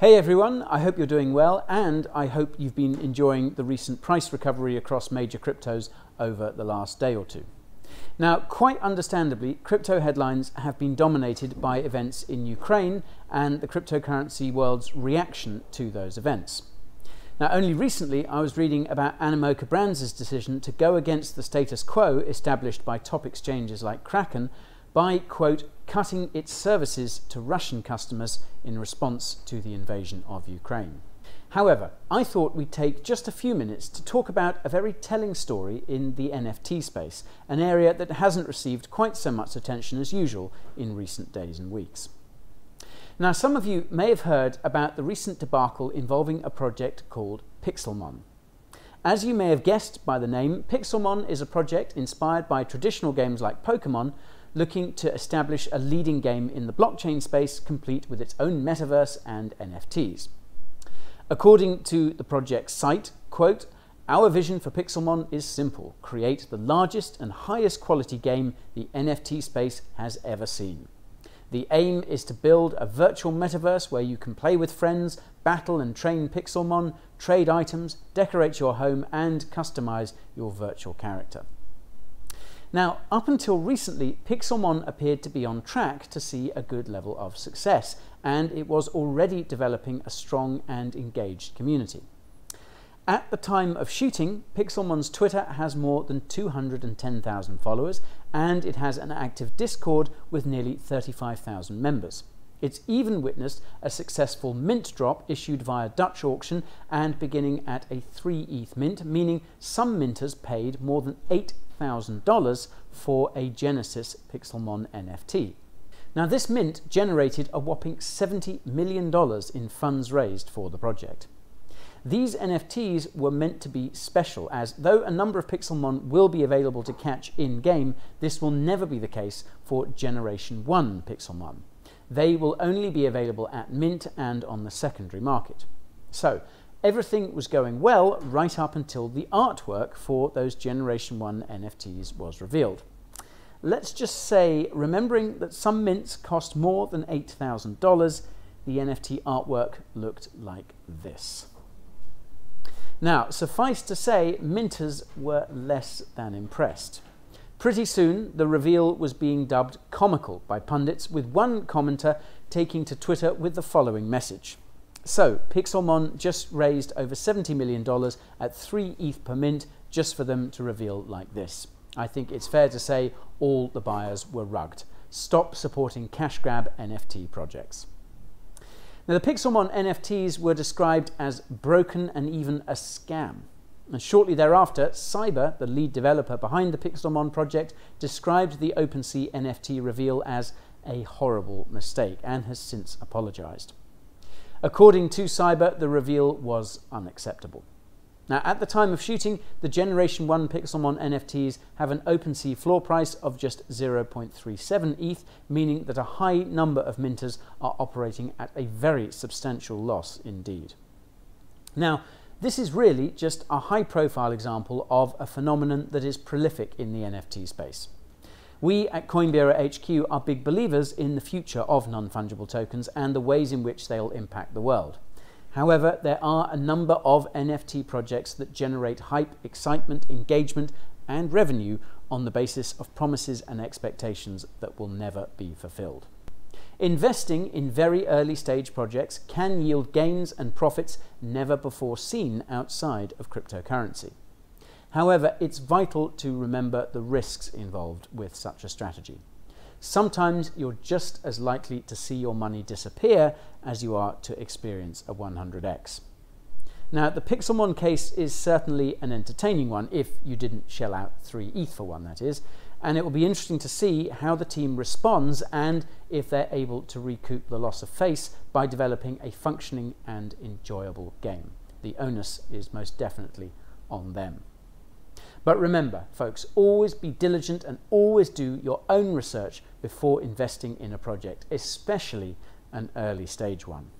Hey everyone, I hope you're doing well and I hope you've been enjoying the recent price recovery across major cryptos over the last day or two. Now, quite understandably, crypto headlines have been dominated by events in Ukraine and the cryptocurrency world's reaction to those events. Now, only recently I was reading about Animoca Brands' decision to go against the status quo established by top exchanges like Kraken by, quote, cutting its services to Russian customers in response to the invasion of Ukraine. However, I thought we'd take just a few minutes to talk about a very telling story in the NFT space, an area that hasn't received quite so much attention as usual in recent days and weeks. Now, some of you may have heard about the recent debacle involving a project called Pixelmon. As you may have guessed by the name, Pixelmon is a project inspired by traditional games like Pokemon, looking to establish a leading game in the blockchain space complete with its own metaverse and NFTs. According to the project's site, quote, our vision for Pixelmon is simple create the largest and highest quality game the NFT space has ever seen. The aim is to build a virtual metaverse where you can play with friends, battle and train Pixelmon, trade items, decorate your home, and customize your virtual character. Now, up until recently, Pixelmon appeared to be on track to see a good level of success, and it was already developing a strong and engaged community. At the time of shooting, Pixelmon's Twitter has more than 210,000 followers, and it has an active Discord with nearly 35,000 members. It's even witnessed a successful mint drop issued via Dutch auction and beginning at a 3 ETH mint, meaning some minters paid more than 8 $1,000 for a Genesis Pixelmon NFT. Now, this mint generated a whopping $70 million in funds raised for the project. These NFTs were meant to be special, as though a number of Pixelmon will be available to catch in game, this will never be the case for Generation 1 Pixelmon. They will only be available at Mint and on the secondary market. So, Everything was going well right up until the artwork for those Generation 1 NFTs was revealed. Let's just say, remembering that some mints cost more than $8,000, the NFT artwork looked like this. Now, suffice to say, minters were less than impressed. Pretty soon, the reveal was being dubbed comical by pundits, with one commenter taking to Twitter with the following message. So, Pixelmon just raised over $70 million at 3 ETH per mint just for them to reveal like this. I think it's fair to say all the buyers were rugged. Stop supporting cash grab NFT projects. Now, the Pixelmon NFTs were described as broken and even a scam. And shortly thereafter, Cyber, the lead developer behind the Pixelmon project, described the OpenSea NFT reveal as a horrible mistake and has since apologized. According to Cyber, the reveal was unacceptable. Now, at the time of shooting, the Generation 1 Pixelmon NFTs have an OpenSea floor price of just 0.37 ETH, meaning that a high number of minters are operating at a very substantial loss indeed. Now, this is really just a high profile example of a phenomenon that is prolific in the NFT space. We at Coin Bureau HQ are big believers in the future of non fungible tokens and the ways in which they'll impact the world. However, there are a number of NFT projects that generate hype, excitement, engagement, and revenue on the basis of promises and expectations that will never be fulfilled. Investing in very early stage projects can yield gains and profits never before seen outside of cryptocurrency. However, it's vital to remember the risks involved with such a strategy. Sometimes you're just as likely to see your money disappear as you are to experience a 100x. Now, the Pixelmon case is certainly an entertaining one, if you didn't shell out 3 ETH for one, that is, and it will be interesting to see how the team responds and if they're able to recoup the loss of face by developing a functioning and enjoyable game. The onus is most definitely on them. But remember, folks, always be diligent and always do your own research before investing in a project, especially an early stage one.